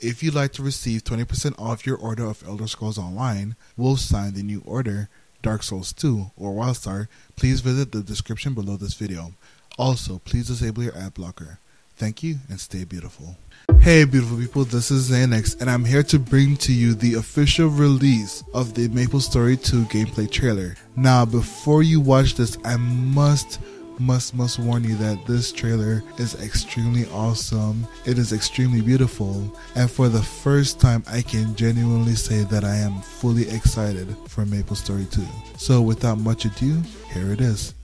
If you'd like to receive 20% off your order of Elder Scrolls Online, Wolfenstein The New Order, Dark Souls 2, or WildStar, please visit the description below this video. Also, please disable your ad blocker. Thank you and stay beautiful. Hey beautiful people, this is Xaenex and I'm here to bring to you the official release of the Maple Story 2 gameplay trailer. Now before you watch this, I must must must warn you that this trailer is extremely awesome. It is extremely beautiful, and for the first time, I can genuinely say that I am fully excited for Maple Story 2. So, without much ado, here it is.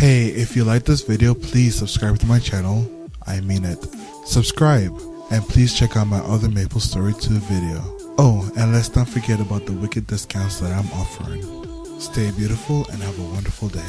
Hey, if you like this video, please subscribe to my channel. I mean it. Subscribe, and please check out my other Maple Story 2 video. Oh, and let's not forget about the wicked discounts that I'm offering. Stay beautiful and have a wonderful day.